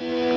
you